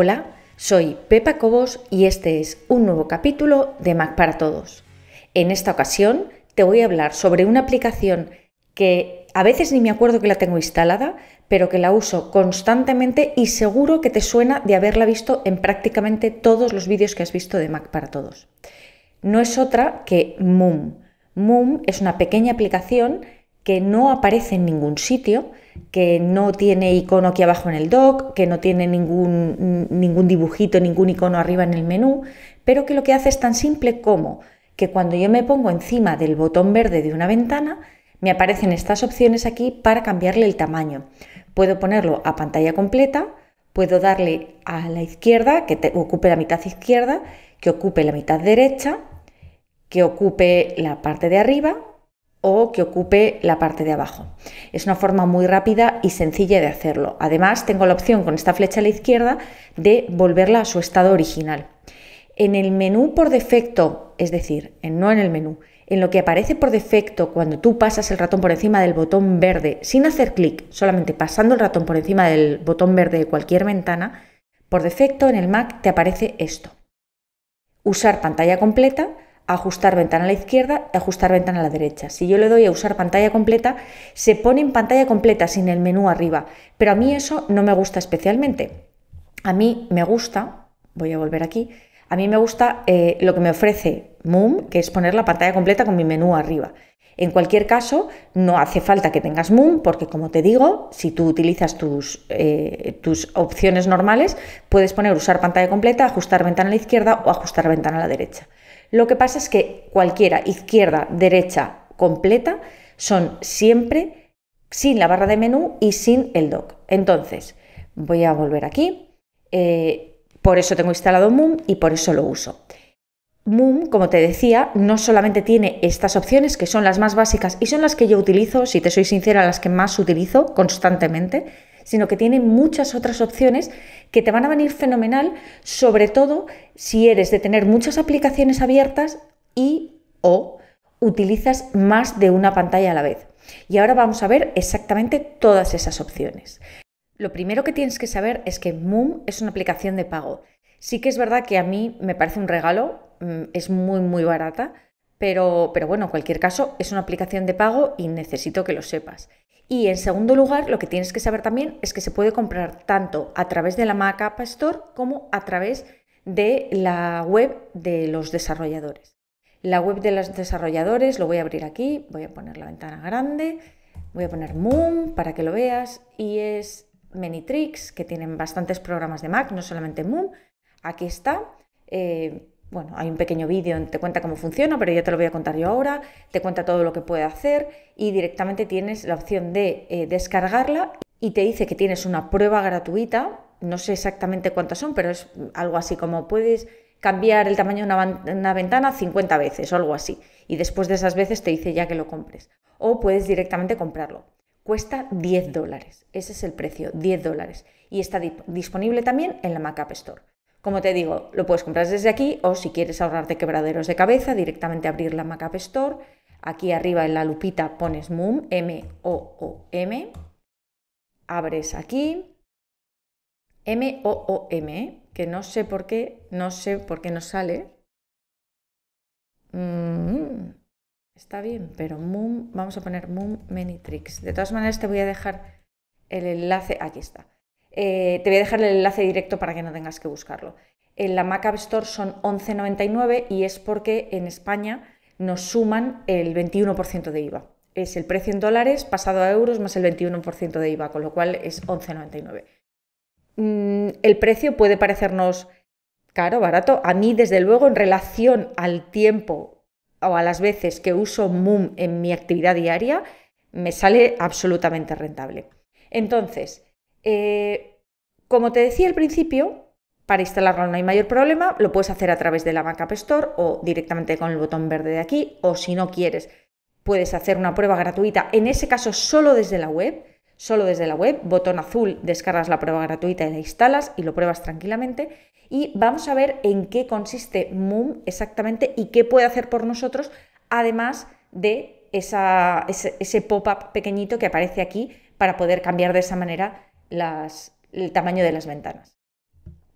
Hola, soy Pepa Cobos y este es un nuevo capítulo de Mac para Todos. En esta ocasión te voy a hablar sobre una aplicación que a veces ni me acuerdo que la tengo instalada, pero que la uso constantemente y seguro que te suena de haberla visto en prácticamente todos los vídeos que has visto de Mac para Todos. No es otra que Moom. Moom es una pequeña aplicación que no aparece en ningún sitio, que no tiene icono aquí abajo en el dock, que no tiene ningún, ningún dibujito, ningún icono arriba en el menú, pero que lo que hace es tan simple como que cuando yo me pongo encima del botón verde de una ventana, me aparecen estas opciones aquí para cambiarle el tamaño. Puedo ponerlo a pantalla completa, puedo darle a la izquierda, que ocupe la mitad izquierda, que ocupe la mitad derecha, que ocupe la parte de arriba o que ocupe la parte de abajo. Es una forma muy rápida y sencilla de hacerlo. Además, tengo la opción con esta flecha a la izquierda de volverla a su estado original. En el menú por defecto, es decir, en, no en el menú, en lo que aparece por defecto cuando tú pasas el ratón por encima del botón verde sin hacer clic, solamente pasando el ratón por encima del botón verde de cualquier ventana, por defecto en el Mac te aparece esto. Usar pantalla completa ajustar ventana a la izquierda, ajustar ventana a la derecha. Si yo le doy a usar pantalla completa, se pone en pantalla completa sin el menú arriba, pero a mí eso no me gusta especialmente. A mí me gusta, voy a volver aquí, a mí me gusta eh, lo que me ofrece Moom, que es poner la pantalla completa con mi menú arriba. En cualquier caso, no hace falta que tengas Moom, porque como te digo, si tú utilizas tus, eh, tus opciones normales, puedes poner usar pantalla completa, ajustar ventana a la izquierda o ajustar ventana a la derecha. Lo que pasa es que cualquiera, izquierda, derecha, completa, son siempre sin la barra de menú y sin el dock. Entonces, voy a volver aquí. Eh, por eso tengo instalado Moom y por eso lo uso. Moom, como te decía, no solamente tiene estas opciones que son las más básicas y son las que yo utilizo, si te soy sincera, las que más utilizo constantemente, sino que tiene muchas otras opciones que te van a venir fenomenal, sobre todo si eres de tener muchas aplicaciones abiertas y o utilizas más de una pantalla a la vez. Y ahora vamos a ver exactamente todas esas opciones. Lo primero que tienes que saber es que Moom es una aplicación de pago. Sí que es verdad que a mí me parece un regalo, mm, es muy muy barata, pero, pero bueno, en cualquier caso es una aplicación de pago y necesito que lo sepas. Y en segundo lugar, lo que tienes que saber también es que se puede comprar tanto a través de la Mac App Store como a través de la web de los desarrolladores. La web de los desarrolladores lo voy a abrir aquí, voy a poner la ventana grande, voy a poner Moon para que lo veas y es Manytricks, que tienen bastantes programas de Mac, no solamente Moon. Aquí está. Eh, bueno, hay un pequeño vídeo te cuenta cómo funciona, pero ya te lo voy a contar yo ahora, te cuenta todo lo que puede hacer y directamente tienes la opción de eh, descargarla y te dice que tienes una prueba gratuita, no sé exactamente cuántas son, pero es algo así como puedes cambiar el tamaño de una, ventana 50 veces o algo así, y después de esas veces te dice ya que lo compres, o puedes directamente comprarlo. Cuesta 10 dólares, ese es el precio, 10 dólares, y está disponible también en la Mac App Store. Como te digo, lo puedes comprar desde aquí o si quieres ahorrarte quebraderos de cabeza, directamente abrir la Mac App Store. Aquí arriba en la lupita pones Moom, M-O-O-M. Abres aquí. M-O-O-M, que no sé por qué, no sé por qué no sale. Mm, está bien, pero Moom, vamos a poner Moom Many Tricks. De todas maneras, te voy a dejar el enlace, aquí está. Eh, te voy a dejar el enlace directo para que no tengas que buscarlo. En la Mac App Store son 11,99 y es porque en España nos suman el 21% de IVA. Es el precio en dólares pasado a euros más el 21% de IVA, con lo cual es 11,99. Mm, el precio puede parecernos caro, barato. A mí, desde luego, en relación al tiempo o a las veces que uso Moom en mi actividad diaria, me sale absolutamente rentable. Entonces, eh, como te decía al principio, para instalarlo no hay mayor problema, lo puedes hacer a través de la Mac App Store o directamente con el botón verde de aquí, o si no quieres, puedes hacer una prueba gratuita, en ese caso solo desde la web, solo desde la web, botón azul, descargas la prueba gratuita y la instalas y lo pruebas tranquilamente. Y vamos a ver en qué consiste Moom exactamente y qué puede hacer por nosotros, además de ese pop-up pequeñito que aparece aquí para poder cambiar de esa manera las, el tamaño de las ventanas.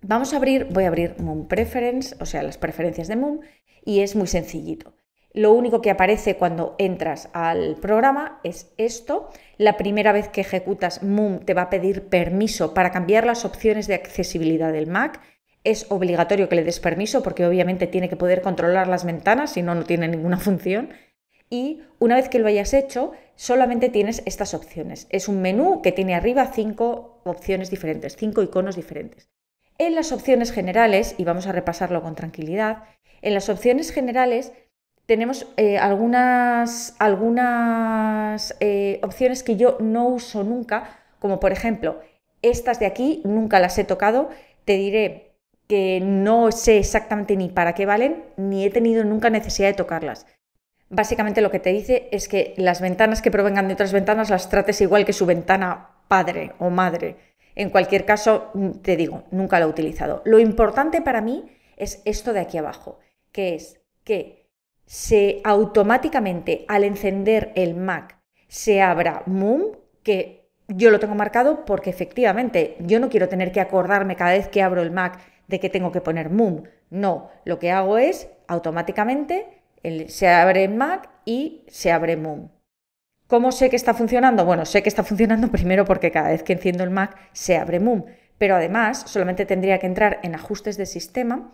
Vamos a abrir, voy a abrir Moon Preference, o sea, las preferencias de Moon, y es muy sencillito. Lo único que aparece cuando entras al programa es esto. La primera vez que ejecutas Moon te va a pedir permiso para cambiar las opciones de accesibilidad del Mac. Es obligatorio que le des permiso porque obviamente tiene que poder controlar las ventanas, si no, no tiene ninguna función. Y una vez que lo hayas hecho, solamente tienes estas opciones. Es un menú que tiene arriba cinco opciones diferentes, cinco iconos diferentes. En las opciones generales, y vamos a repasarlo con tranquilidad, en las opciones generales tenemos eh, algunas, algunas eh, opciones que yo no uso nunca, como por ejemplo, estas de aquí nunca las he tocado. Te diré que no sé exactamente ni para qué valen, ni he tenido nunca necesidad de tocarlas. Básicamente lo que te dice es que las ventanas que provengan de otras ventanas las trates igual que su ventana padre o madre. En cualquier caso, te digo, nunca lo he utilizado. Lo importante para mí es esto de aquí abajo, que es que se automáticamente al encender el Mac se abra Moom, que yo lo tengo marcado porque efectivamente yo no quiero tener que acordarme cada vez que abro el Mac de que tengo que poner Moom. No, lo que hago es automáticamente se abre Mac y se abre Moom. ¿Cómo sé que está funcionando? Bueno, sé que está funcionando primero porque cada vez que enciendo el Mac se abre Moom, pero además solamente tendría que entrar en ajustes de sistema,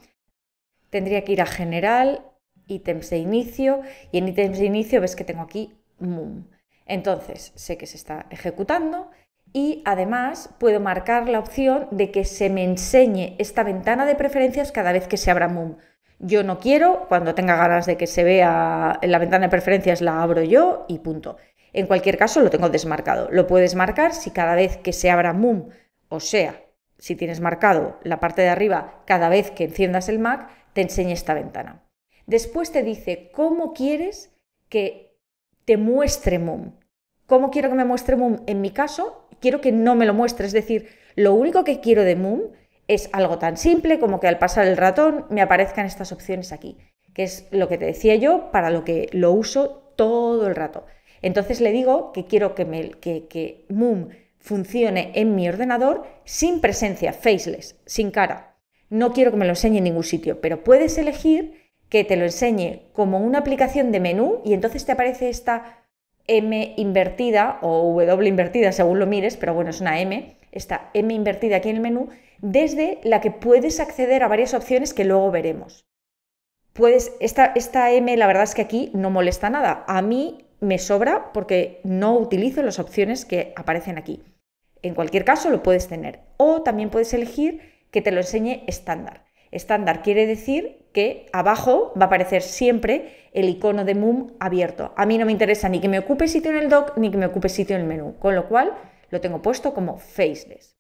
tendría que ir a general, ítems de inicio y en ítems de inicio ves que tengo aquí Moom. Entonces sé que se está ejecutando y además puedo marcar la opción de que se me enseñe esta ventana de preferencias cada vez que se abra Moom. Yo no quiero, cuando tenga ganas de que se vea en la ventana de preferencias la abro yo y punto. En cualquier caso lo tengo desmarcado. Lo puedes marcar si cada vez que se abra Moom, o sea, si tienes marcado la parte de arriba cada vez que enciendas el Mac, te enseñe esta ventana. Después te dice cómo quieres que te muestre Moom. ¿Cómo quiero que me muestre Moom? En mi caso, quiero que no me lo muestre. Es decir, lo único que quiero de Moom es algo tan simple como que al pasar el ratón me aparezcan estas opciones aquí, que es lo que te decía yo, para lo que lo uso todo el rato. Entonces le digo que quiero que, me, que, que Moom funcione en mi ordenador sin presencia, faceless, sin cara. No quiero que me lo enseñe en ningún sitio, pero puedes elegir que te lo enseñe como una aplicación de menú y entonces te aparece esta M invertida o W invertida según lo mires, pero bueno, es una M, esta M invertida aquí en el menú, desde la que puedes acceder a varias opciones que luego veremos. Puedes, esta, esta M la verdad es que aquí no molesta nada. A mí me sobra porque no utilizo las opciones que aparecen aquí. En cualquier caso lo puedes tener. O también puedes elegir que te lo enseñe estándar. Estándar quiere decir que abajo va a aparecer siempre el icono de Moom abierto. A mí no me interesa ni que me ocupe sitio en el dock ni que me ocupe sitio en el menú, con lo cual lo tengo puesto como faceless.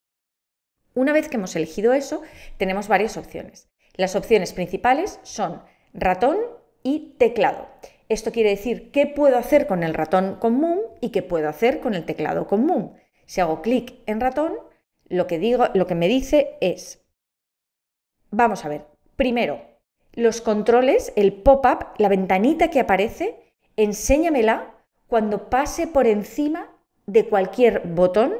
Una vez que hemos elegido eso, tenemos varias opciones. Las opciones principales son ratón y teclado. Esto quiere decir qué puedo hacer con el ratón Moom y qué puedo hacer con el teclado Moom. Si hago clic en ratón, lo que, digo, lo que me dice es Vamos a ver. Primero, los controles, el pop-up, la ventanita que aparece, enséñamela cuando pase por encima de cualquier botón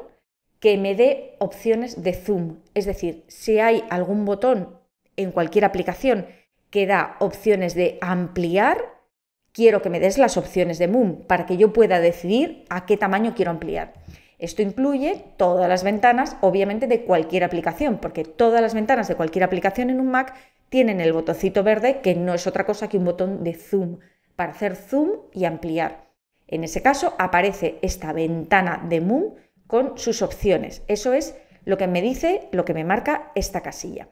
que me dé opciones de zoom. Es decir, si hay algún botón en cualquier aplicación que da opciones de ampliar, quiero que me des las opciones de Moom para que yo pueda decidir a qué tamaño quiero ampliar. Esto incluye todas las ventanas, obviamente, de cualquier aplicación, porque todas las ventanas de cualquier aplicación en un Mac tienen el botoncito verde, que no es otra cosa que un botón de zoom, para hacer zoom y ampliar. En ese caso aparece esta ventana de Moom con sus opciones. Eso es lo que me dice, lo que me marca esta casilla.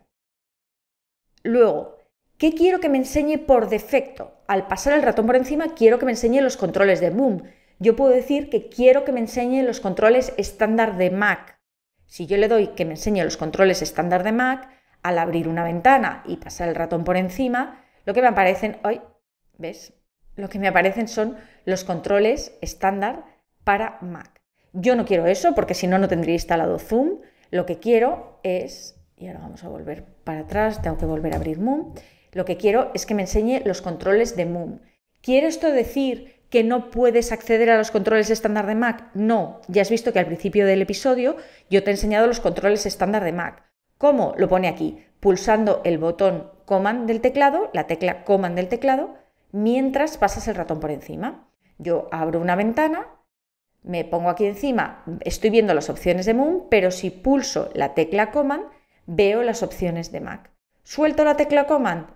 Luego, ¿qué quiero que me enseñe por defecto? Al pasar el ratón por encima, quiero que me enseñe los controles de Moom yo puedo decir que quiero que me enseñe los controles estándar de Mac. Si yo le doy que me enseñe los controles estándar de Mac, al abrir una ventana y pasar el ratón por encima, lo que me aparecen, hoy, ¿ves? Lo que me aparecen son los controles estándar para Mac. Yo no quiero eso porque si no, no tendría instalado Zoom. Lo que quiero es, y ahora vamos a volver para atrás, tengo que volver a abrir Moom. Lo que quiero es que me enseñe los controles de Moom. ¿Quiere esto decir que no puedes acceder a los controles estándar de Mac? No, ya has visto que al principio del episodio yo te he enseñado los controles estándar de Mac. ¿Cómo? Lo pone aquí, pulsando el botón Command del teclado, la tecla Command del teclado, mientras pasas el ratón por encima. Yo abro una ventana, me pongo aquí encima, estoy viendo las opciones de Moon, pero si pulso la tecla Command, veo las opciones de Mac. Suelto la tecla Command,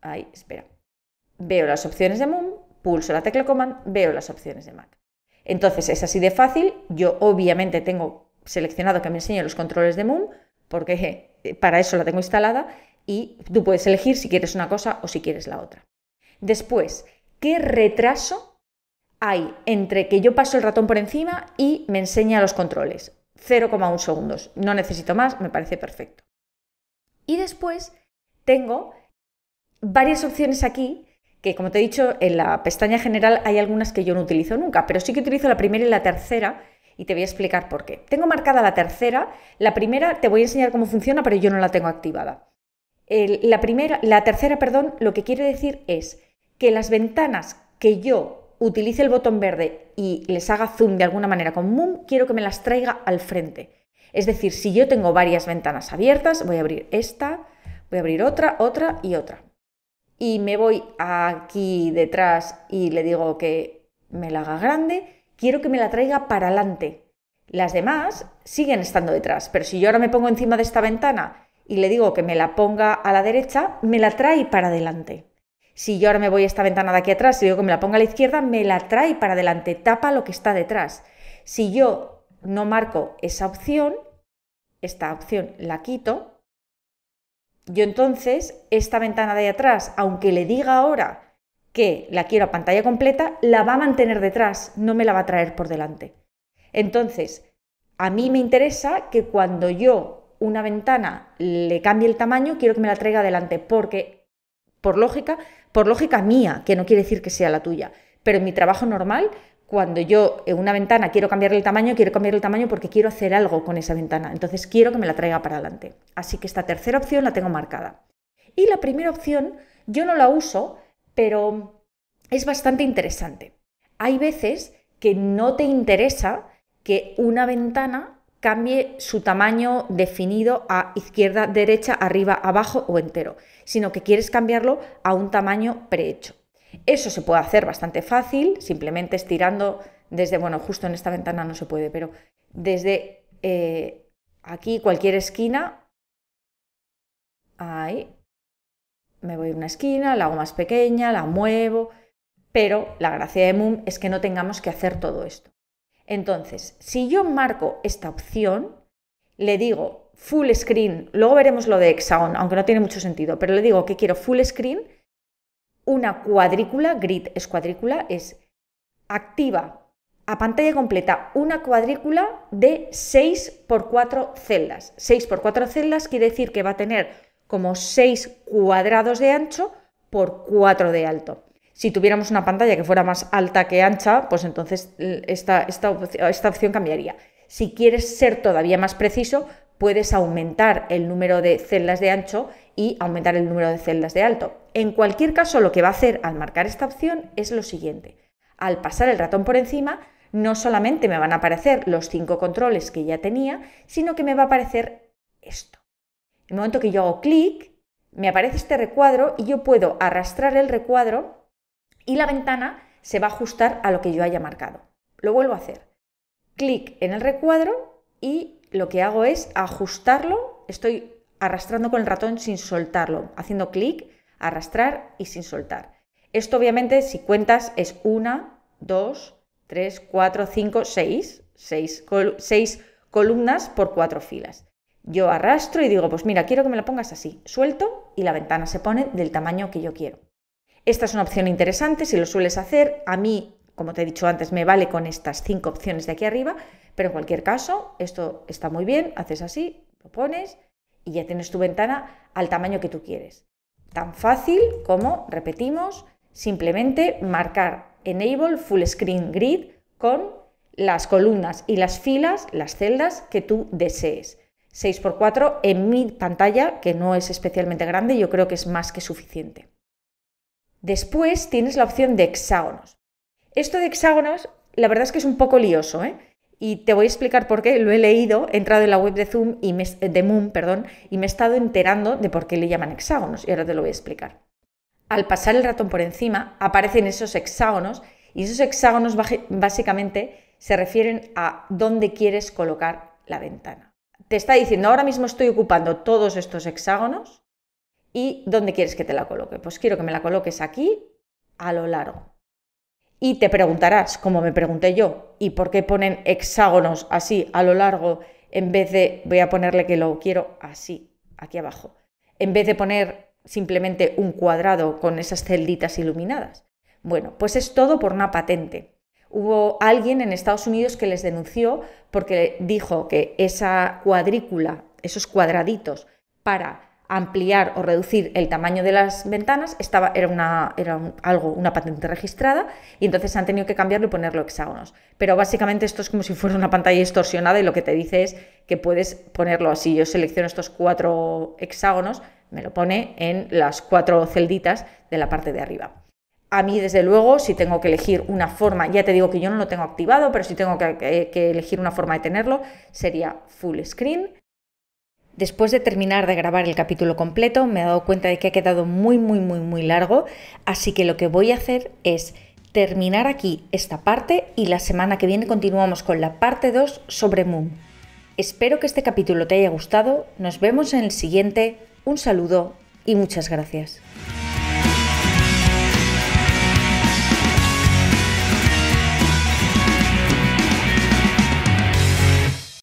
ahí, espera, veo las opciones de Moon, pulso la tecla Command, veo las opciones de Mac. Entonces es así de fácil, yo obviamente tengo seleccionado que me enseñe los controles de Moon, porque eh, para eso la tengo instalada, y tú puedes elegir si quieres una cosa o si quieres la otra. Después, ¿qué retraso hay entre que yo paso el ratón por encima y me enseña los controles. 0,1 segundos. No necesito más, me parece perfecto. Y después tengo varias opciones aquí que, como te he dicho, en la pestaña general hay algunas que yo no utilizo nunca, pero sí que utilizo la primera y la tercera y te voy a explicar por qué. Tengo marcada la tercera, la primera te voy a enseñar cómo funciona, pero yo no la tengo activada. la, primera, la tercera, perdón, lo que quiere decir es que las ventanas que yo utilice el botón verde y les haga zoom de alguna manera con Moon, quiero que me las traiga al frente. Es decir, si yo tengo varias ventanas abiertas, voy a abrir esta, voy a abrir otra, otra y otra. Y me voy aquí detrás y le digo que me la haga grande, quiero que me la traiga para adelante. Las demás siguen estando detrás, pero si yo ahora me pongo encima de esta ventana y le digo que me la ponga a la derecha, me la trae para adelante. Si yo ahora me voy a esta ventana de aquí atrás y digo que me la ponga a la izquierda, me la trae para adelante, tapa lo que está detrás. Si yo no marco esa opción, esta opción la quito, yo entonces esta ventana de atrás, aunque le diga ahora que la quiero a pantalla completa, la va a mantener detrás, no me la va a traer por delante. Entonces, a mí me interesa que cuando yo una ventana le cambie el tamaño, quiero que me la traiga adelante, porque por lógica, por lógica mía, que no quiere decir que sea la tuya. Pero en mi trabajo normal, cuando yo en una ventana quiero cambiar el tamaño, quiero cambiar el tamaño porque quiero hacer algo con esa ventana. Entonces quiero que me la traiga para adelante. Así que esta tercera opción la tengo marcada. Y la primera opción yo no la uso, pero es bastante interesante. Hay veces que no te interesa que una ventana cambie su tamaño definido a izquierda, derecha, arriba, abajo o entero, sino que quieres cambiarlo a un tamaño prehecho. Eso se puede hacer bastante fácil, simplemente estirando desde, bueno, justo en esta ventana no se puede, pero desde eh, aquí cualquier esquina, ahí, me voy a una esquina, la hago más pequeña, la muevo, pero la gracia de Moom es que no tengamos que hacer todo esto. Entonces, si yo marco esta opción, le digo full screen, luego veremos lo de hexagon, aunque no tiene mucho sentido, pero le digo que quiero full screen, una cuadrícula, grid es cuadrícula, es activa a pantalla completa una cuadrícula de 6 por 4 celdas. 6 por 4 celdas quiere decir que va a tener como 6 cuadrados de ancho por 4 de alto. Si tuviéramos una pantalla que fuera más alta que ancha, pues entonces esta, esta, opción cambiaría. Si quieres ser todavía más preciso, puedes aumentar el número de celdas de ancho y aumentar el número de celdas de alto. En cualquier caso, lo que va a hacer al marcar esta opción es lo siguiente. Al pasar el ratón por encima, no solamente me van a aparecer los cinco controles que ya tenía, sino que me va a aparecer esto. En el momento que yo hago clic, me aparece este recuadro y yo puedo arrastrar el recuadro y la ventana se va a ajustar a lo que yo haya marcado. Lo vuelvo a hacer. Clic en el recuadro y lo que hago es ajustarlo. Estoy arrastrando con el ratón sin soltarlo, haciendo clic, arrastrar y sin soltar. Esto obviamente si cuentas es una, dos, tres, cuatro, cinco, seis, seis, seis columnas por cuatro filas. Yo arrastro y digo, pues mira, quiero que me la pongas así. Suelto y la ventana se pone del tamaño que yo quiero. Esta es una opción interesante si lo sueles hacer. A mí, como te he dicho antes, me vale con estas cinco opciones de aquí arriba, pero en cualquier caso, esto está muy bien. Haces así, lo pones y ya tienes tu ventana al tamaño que tú quieres. Tan fácil como, repetimos, simplemente marcar Enable Full Screen Grid con las columnas y las filas, las celdas que tú desees. 6x4 en mi pantalla, que no es especialmente grande, yo creo que es más que suficiente. Después tienes la opción de hexágonos. Esto de hexágonos, la verdad es que es un poco lioso, ¿eh? Y te voy a explicar por qué. Lo he leído, he entrado en la web de Zoom y me, de Moon, perdón, y me he estado enterando de por qué le llaman hexágonos. Y ahora te lo voy a explicar. Al pasar el ratón por encima, aparecen esos hexágonos y esos hexágonos básicamente se refieren a dónde quieres colocar la ventana. Te está diciendo, ahora mismo estoy ocupando todos estos hexágonos y dónde quieres que te la coloque. Pues quiero que me la coloques aquí, a lo largo. Y te preguntarás, como me pregunté yo, ¿y por qué ponen hexágonos así a lo largo en vez de, voy a ponerle que lo quiero así, aquí abajo, en vez de poner simplemente un cuadrado con esas celditas iluminadas? Bueno, pues es todo por una patente. Hubo alguien en Estados Unidos que les denunció porque dijo que esa cuadrícula, esos cuadraditos para ampliar o reducir el tamaño de las ventanas estaba, era, una, era algo, una patente registrada y entonces han tenido que cambiarlo y ponerlo hexágonos. Pero básicamente esto es como si fuera una pantalla distorsionada y lo que te dice es que puedes ponerlo así. Yo selecciono estos cuatro hexágonos, me lo pone en las cuatro celditas de la parte de arriba. A mí, desde luego, si tengo que elegir una forma, ya te digo que yo no lo tengo activado, pero si tengo que, que elegir una forma de tenerlo, sería full screen Después de terminar de grabar el capítulo completo, me he dado cuenta de que ha quedado muy, muy, muy, muy largo, así que lo que voy a hacer es terminar aquí esta parte y la semana que viene continuamos con la parte 2 sobre Moon. Espero que este capítulo te haya gustado, nos vemos en el siguiente, un saludo y muchas gracias.